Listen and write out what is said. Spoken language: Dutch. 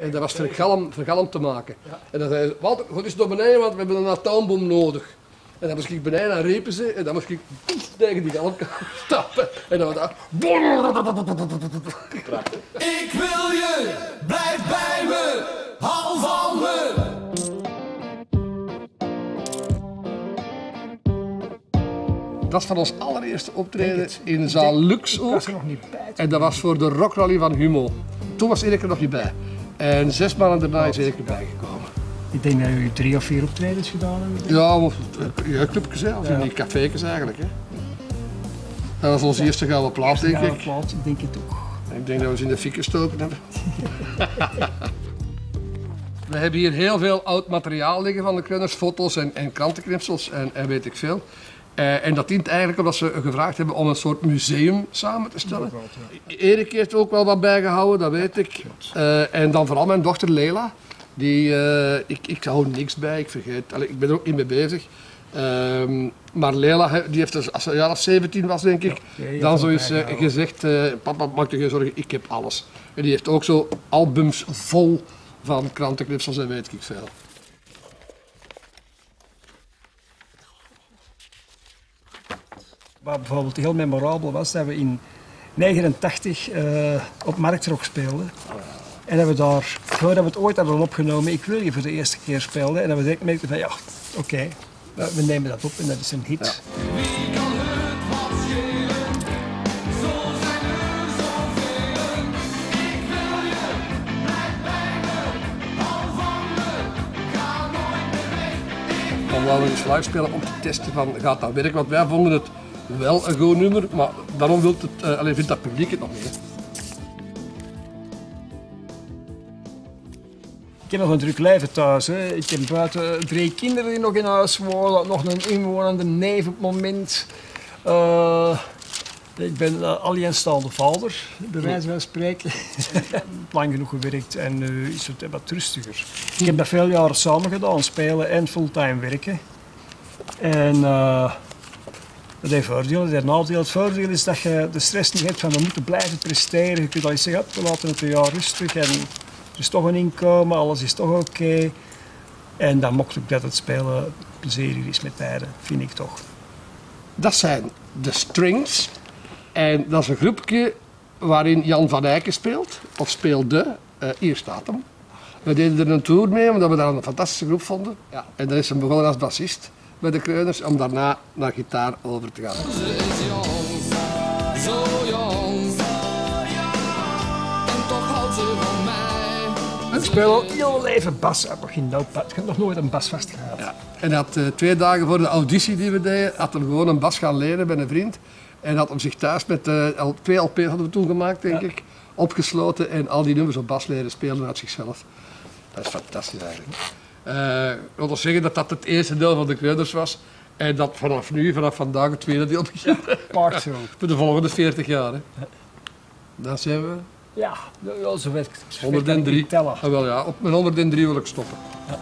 En dat was vergalm, vergalm te maken. En dan zei ze, Walter, ga eens naar beneden, want we hebben een atoomboom nodig. En dan moest ik beneden en riepen ze, en dan moest ik poef, tegen die galm stappen. En dan was dat... Ik wil je, blijf bij me, hou van me. Dat is van ons allereerste optreden in zaal Lux ook. was er nog niet bij. En dat was voor de Rockrally van Humo. Toen was Erik er nog niet bij. En zes maanden daarna is Erik erbij gekomen. Ik denk dat jullie drie of vier optredens gedaan hebben. Ja, of ja, clubjes, hè, of in die café's eigenlijk. Hè. Dat was onze eerste gouden plaat, denk ik. plaats, ik denk het ook. Ik denk dat we ze in de fik gestoken hebben. we hebben hier heel veel oud materiaal liggen van de Krunners, foto's en, en krantenknipsels en, en weet ik veel. Eh, en dat dient eigenlijk omdat ze gevraagd hebben om een soort museum samen te stellen. Erik heeft ook wel wat bijgehouden, dat weet ik. Eh, en dan vooral mijn dochter Leila. Die, eh, ik, ik hou niks bij, ik vergeet. Allee, ik ben er ook niet mee bezig. Ehm, maar Leila, die heeft dus, als ze een jaar of 17 was, denk ik, Ja, dan zo is gezegd: Papa, maak je geen zorgen, ik heb alles. En die heeft ook zo albums vol van krantenknipsels en weet ik veel. Wat bijvoorbeeld heel memorabel was, dat we in 89 eh, op Marktrock speelden. En dat we daar, voordat we het ooit hadden opgenomen, ik wil je voor de eerste keer speelden. En dat we direct merkten van ja, oké, we- we nemen dat op en dat is een hit. Wouden we eens live spelen om te testen van gaat dat werken. Want wij vonden het wel een goed nummer, maar daarom wil het, eh, alleen vindt dat publiek het nog hè. Ik heb nog een druk leven thuis. Hè. Ik heb buiten drie kinderen die nog in huis wonen, nog een inwonende neef op het moment. Eh, ik ben uh, alleenstaande vader, bij wijze van spreken. Lang genoeg gewerkt en nu is het wat rustiger. Ik heb dat veel jaren samen gedaan, spelen en fulltime werken. En eh, dat heeft voordelen, dat heeft nadelen. Het voordeel is dat je de stress niet hebt van we moeten blijven presteren. Je kunt al eens zeggen, "Hop, we laten het een jaar rustig en er is toch een inkomen, alles is toch oké. En dan mocht ook dat het spelen plezierig is met tijden, vind ik toch. Dat zijn de Strings. En dat is een groepje waarin Jan van Eycken speelt, of speelde. Eh, hier staat hem. We deden er een tour mee, omdat we dat een fantastische groep vonden. Ja. En dan is hem begonnen als bassist bij de Kreuners, om daarna naar gitaar over te gaan. Ze is jong, zo jong. En toch houdt ze van mij. Ik speel al heel leven bas, ik nog geen noodpad. Ik heb nog nooit een bas vastgehad. Ja. En had eh, twee dagen voor de auditie die we deden, had hem gewoon een bas gaan leren bij een vriend. En had hem zich thuis met eh, L- twee LP's hadden we toen gemaakt, denk ik, opgesloten en al die nummers op bas leren spelen uit zichzelf. Dat is fantastisch eigenlijk. Eh, ik wil zeggen dat dat het eerste deel van de Kreuners was. En dat vanaf nu, vanaf vandaag, het tweede deel begint. Part zo. Voor de volgende 40 jaar. Hè. Dan zijn we Ja, zo werkt het. Zo werkt het 103. niet tellen. Ah, wel ja, op mijn 103 wil ik stoppen. Ja.